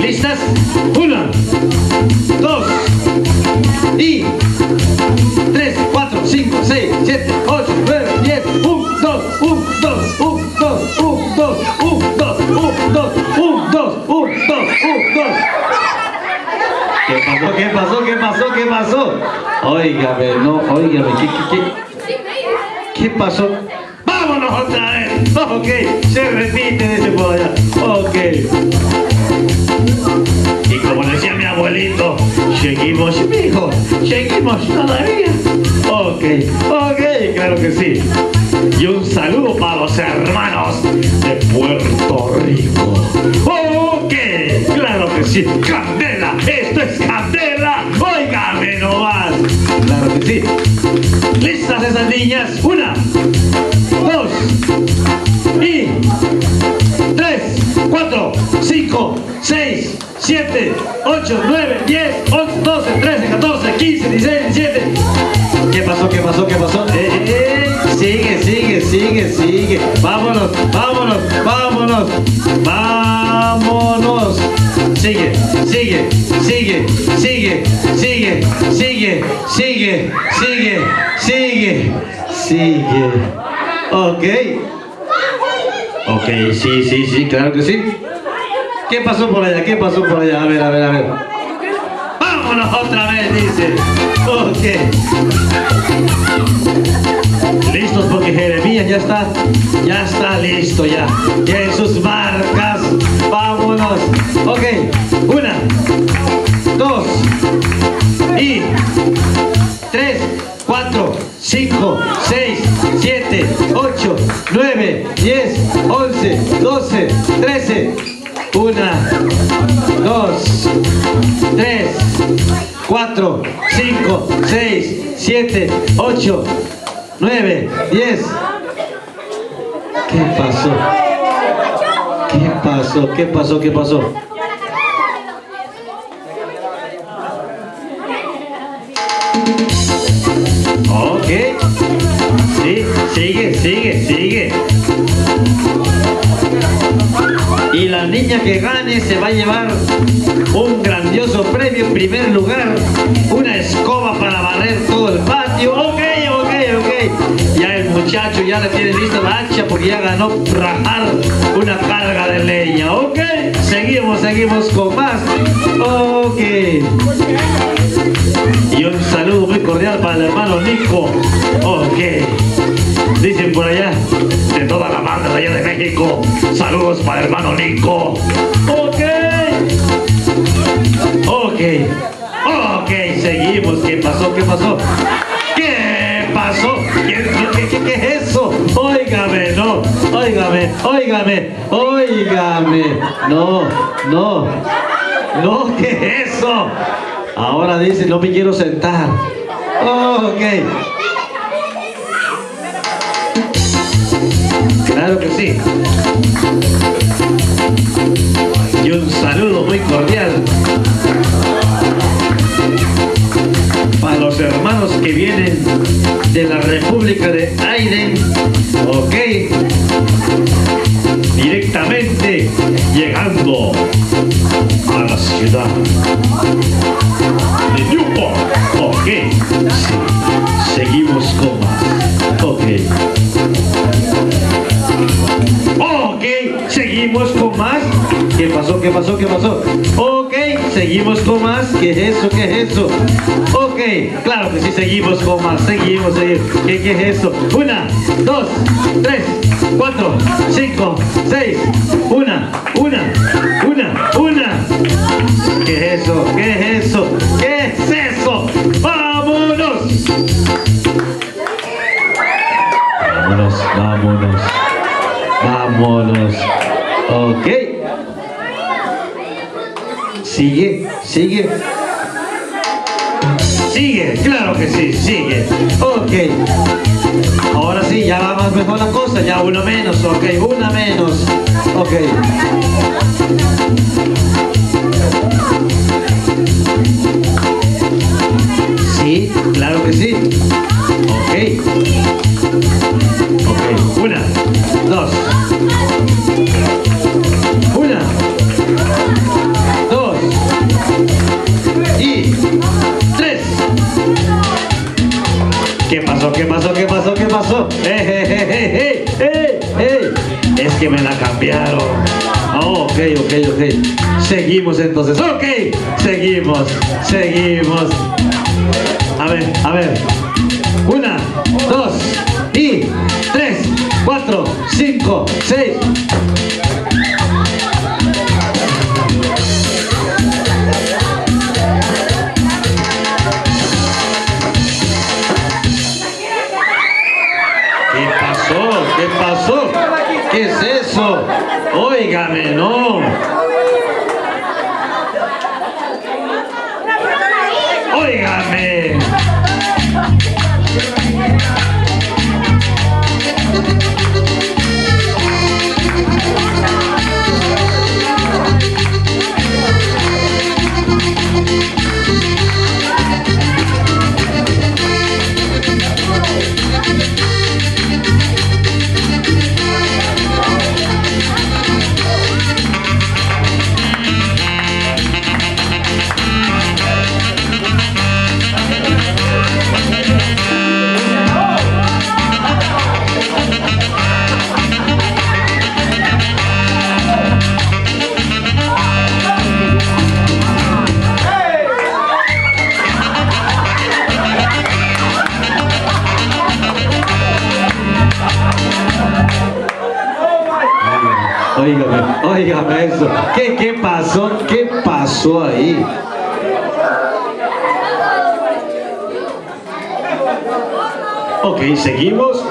¿listas? Una, dos y tres, cuatro, cinco, seis, siete, ocho, nueve, diez, un, dos, un, dos, un, dos, un, dos, un, dos, un, dos, un, dos, un, dos, un, dos. ¿Qué pasó? ¿Qué pasó? ¿Qué pasó? ¿Qué pasó? Óigame, no, óigame, ¿qué, qué, qué? ¿Qué pasó? ¡Vámonos otra vez! Ok, se repite, dice por allá. Ok. Y como decía mi abuelito, seguimos, hijo, seguimos todavía. Ok, ok, claro que sí. Y un saludo para los hermanos de Puerto Rico. Ok, claro que sí. Candela, esto es Candela. Óigame nomás. Claro que sí. ¿Listas esas niñas? Una, 5, 6, 7, 8, 9, 10, 11, 12, 13, 14, 15, 16, 17. ¿Qué pasó? ¿Qué pasó? ¿Qué pasó? Eh, eh, eh, sigue, sigue, sigue, sigue. Vámonos, vámonos, vámonos. Vámonos. Sigue, sigue, sigue, sigue, sigue, sigue, sigue, sigue, sigue, sigue. Ok. Ok, sí, sí, sí, claro que sí. ¿Qué pasó por allá? ¿Qué pasó por allá? A ver, a ver, a ver. Vámonos otra vez, dice. Ok. Listos porque Jeremías ya está, ya está listo ya. Ya en sus marcas. Vámonos. Ok. Una, dos y tres, cuatro, cinco, seis, siete, ocho, nueve, diez, once, doce, trece. Una, dos, tres, cuatro, cinco, seis, siete, ocho, nueve, diez. ¿Qué pasó? ¿Qué pasó? ¿Qué pasó? ¿Qué pasó? Ok. Sí, sigue, sigue, sigue. Niña que gane se va a llevar un grandioso premio en primer lugar, una escoba para barrer todo el patio. Ok, ok, ok. Ya el muchacho ya le tiene lista la hacha porque ya ganó rajar una carga de leña. Ok, seguimos, seguimos con más. Ok. Y un saludo muy cordial para el hermano Nico. Ok. Dicen por allá, de toda la banda de allá de México. Saludos para el hermano Nico. Ok. Ok. Ok, seguimos. ¿Qué pasó? ¿Qué pasó? ¿Qué pasó? ¿Qué, qué, qué, qué es eso? Óigame, no. Óigame, óigame, óigame. No, no. No, ¿qué es eso? Ahora dice, no me quiero sentar. Ok. Claro que sí. Y un saludo muy cordial para los hermanos que vienen de la República de Aiden. Ok. Directamente llegando a la ciudad de Newport. Ok. Seguimos con más. Ok. Seguimos con más. ¿Qué pasó? ¿Qué pasó? ¿Qué pasó? Ok, seguimos con más. ¿Qué es eso? ¿Qué es eso? Ok, claro que sí, seguimos con más. Seguimos, seguimos. ¿Qué, qué es eso? Una, dos, tres, cuatro, cinco, seis. Una, una, una, una. ¿Qué es eso? ¿Qué es eso? ¿Qué es eso? ¡Vámonos! Vámonos, vámonos. Vámonos. Ok. Sigue, sigue. Sigue, claro que sí, sigue. Ok. Ahora sí, ya va más mejor la cosa, ya una menos, ok, una menos. Ok. Sí, claro que sí. Ok. Pasó? ¡Eh, eh, eh, eh, eh, eh! Es que me la cambiaron. Ok, ok, ok. Seguimos entonces. Ok, seguimos, seguimos. A ver, a ver. Una, dos y tres, cuatro, cinco, seis. Pasó? ¿Qué pasó? ¿Qué es eso? Óigame, no. Óigame. Óigame, óigame eso. ¿Qué, qué pasó? ¿Qué pasó ahí? Ok, seguimos.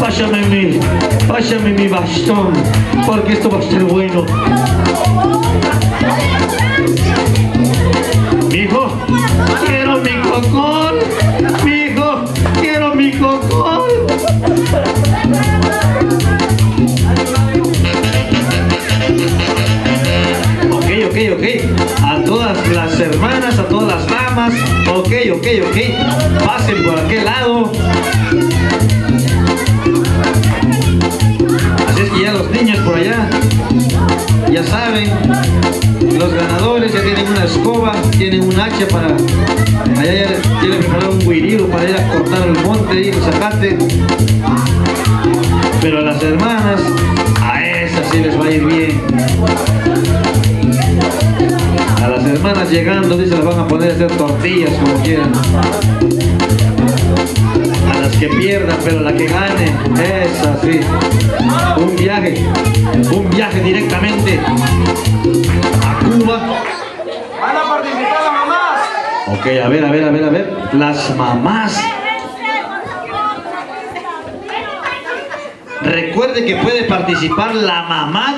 Pásame mi, pásame mi bastón, porque esto va a estar bueno. Mijo, quiero mi cocón. Ok. A todas las hermanas, a todas las damas. Ok, ok, ok. Pasen por aquel lado. Así es que ya los niños por allá, ya saben, los ganadores ya tienen una escoba, tienen un hacha para... Allá ya tienen preparado un guirilo para ir a cortar el monte y el zacate. Pero a las hermanas, a esas sí les va a ir bien. A las hermanas llegando, dice, las van a poner a hacer tortillas como quieran. A las que pierdan, pero la que gane, esa sí. Un viaje, un viaje directamente a Cuba. Van a participar las mamás. Ok, a ver, a ver, a ver, a ver. Las mamás. Recuerde que puede participar la mamá